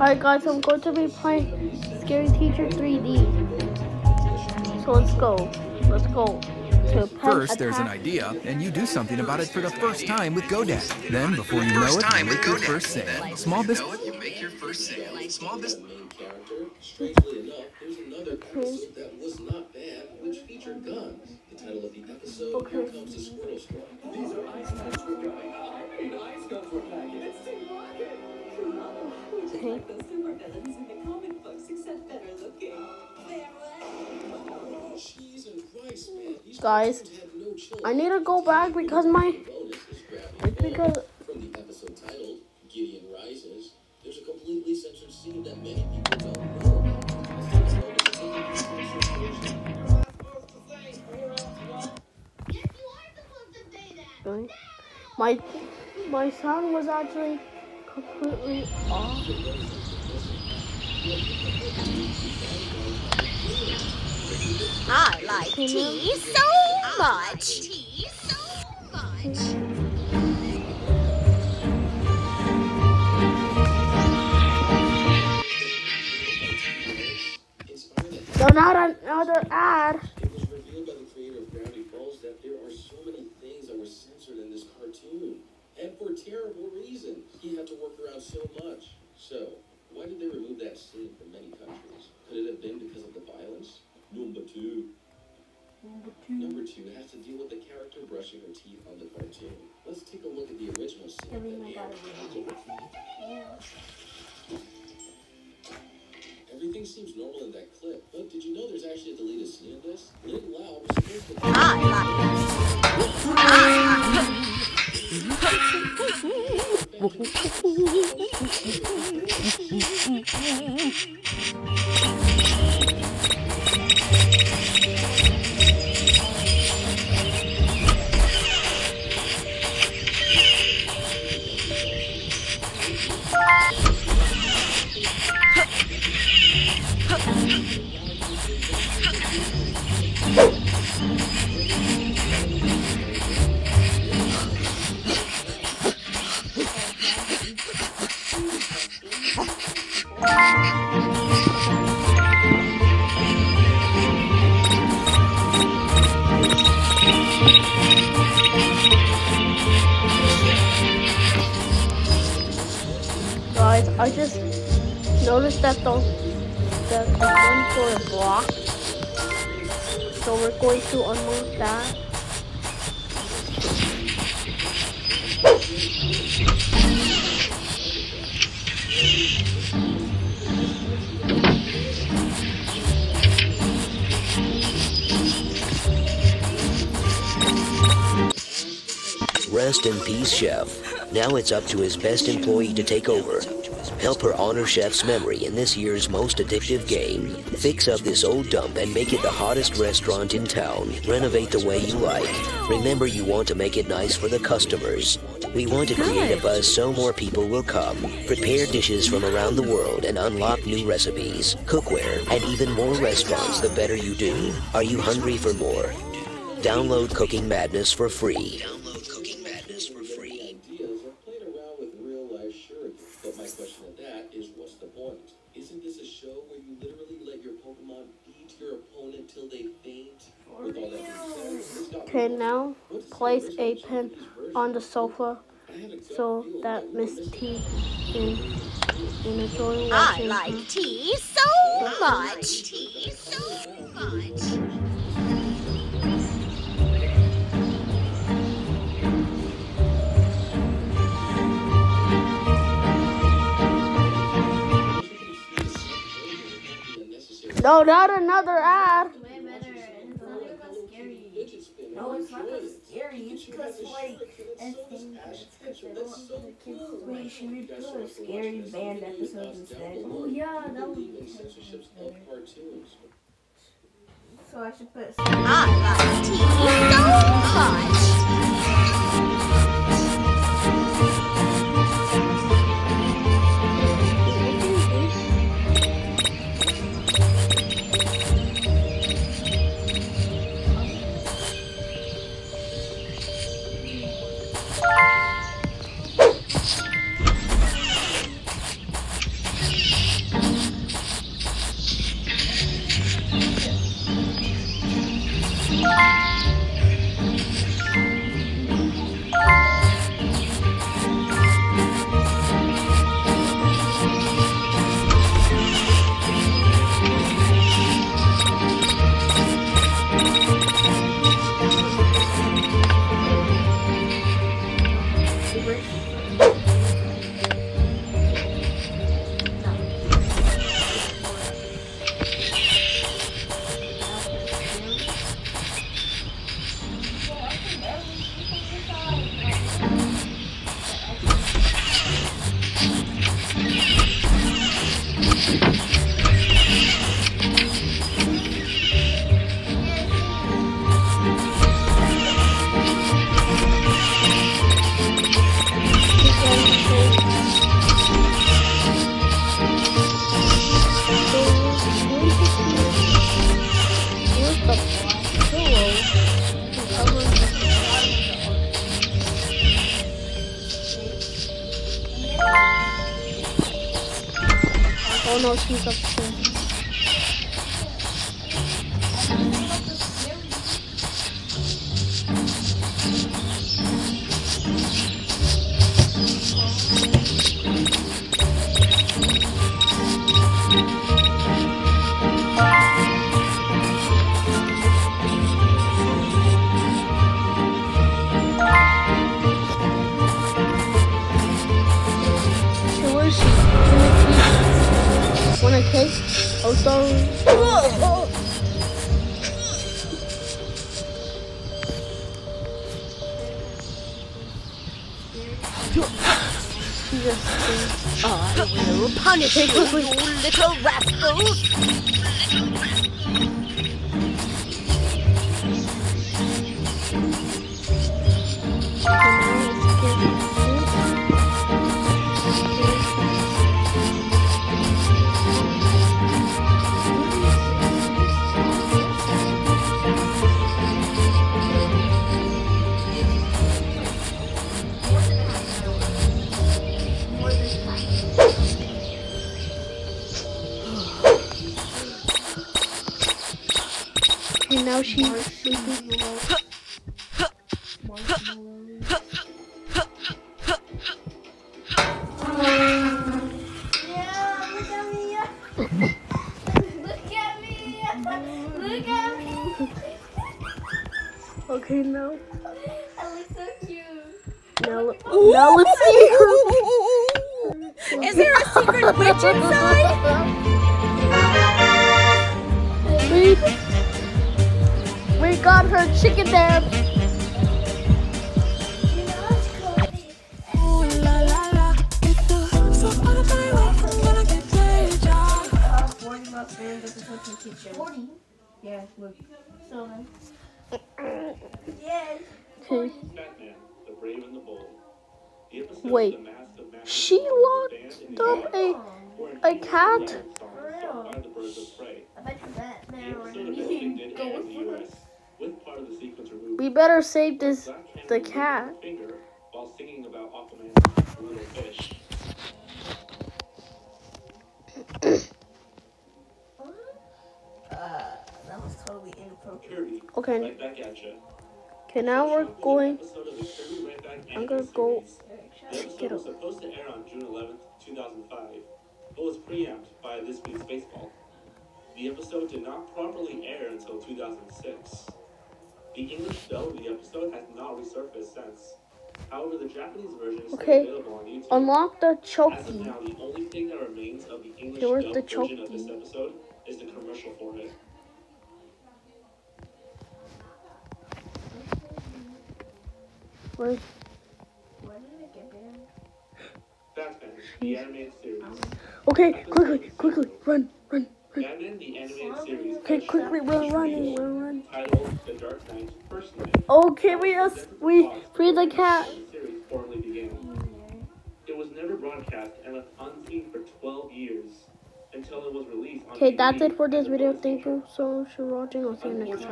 Alright guys, I'm going to be playing Scary Teacher 3D. So let's go. Let's go. To First, there's an idea, and you do something about it for the first time with GoDaddy. Then, before you know it, time you make your first sale. Small business. you know you make your first sale. Small business. character. Strangely enough, there's another episode that was not bad, which featured guns. The title of the episode, Okay. Okay. Like those supervillains in the comic books, except better looking. Farewell. Cheese and rice, man. These Guys, characters had no children. I need to go back because my bonus is grabbing it's because From the episode titled Gideon Rises, there's a completely censored scene that many people don't know my my sound was actually completely off. I like tea so much. Tea so much. No, not another ad. It was revealed by the creator of Gravity Falls that there are so many things that were censored in this cartoon. And for terrible reasons. He had to work around so much. So, why did they remove that scene from many countries? Could it have been because of the violence? Number two. Number two has to deal with the character brushing her teeth on the cartoon. Let's take a look at the original scene. that aired. Everything seems normal in that clip, but did you know there's actually a deleted scene in this? Lynn Lau Guys, I just noticed that the the front door is locked. So we're going to unlock that. Rest in peace, Chef. Now it's up to his best employee to take over. Help her honor Chef's memory in this year's most addictive game. Fix up this old dump and make it the hottest restaurant in town. Renovate the way you like. Remember, you want to make it nice for the customers. We want to create a buzz so more people will come. Prepare dishes from around the world and unlock new recipes, cookware, and even more restaurants the better you do. Are you hungry for more? Download Cooking Madness for free. Isn't this a show where you literally let your Pokemon beat your opponent till they faint? With all that being said, it's got Okay, now What does the place a original pen on the sofa I had a gut so that Miss missing T can, can enjoy I like tea so much. Tea so much. No, not another ad. No, it's not because it's scary. It's because like I think that's good. I don't want the kids to play. You should replay scary band episodes instead. Oh yeah, that would be cartoons. So I should put. Oh Cake? Oh, sorry. Just I will punish you, you little rascal. At me. Look at me. Look at me. Okay, now. I look so cute. Now, let- now let's see her. Is there a secret witch inside? You chicken them. 40. Yeah, look. So Yes. Okay. Batman, the Brave and the Bold. The episode Wait. The Mask of Madness She locked the up a a cat? rap song sung by the Birds of Prey. I bet you that The man episode eventually did air in the US, with part of the sequence removed. We better save this the cat. Finger while singing about Aquaman's little fish. That was totally inappropriate. Kirby, Okay. right back at ya. Okay, now we're Show was an going. episode of the Kirby Right I'm gonna go-. The episode was supposed to air on June 11th, 2005, but was preempted by This Week's Baseball. The episode did not properly air until 2006. The English dub of the episode has not resurfaced since. However, the Japanese version is Okay. still available on YouTube. Unlock the As of Choki. now, the only thing that remains of the English dub the version of this Choki. episode is the commercial for it. Where- did it get banned? Batman, the animated series. Okay, quickly, quickly, run, run. Batman, the animated series. Okay, quickly, we're running, we're running. Titled oh, The Dark Knight First Night. Okay, we just we free the cat. Series formally began. It was never broadcast and left unseen for 12 years until it was released Okay, that's it for this video. Thank you so much for watching. I'll see you next time.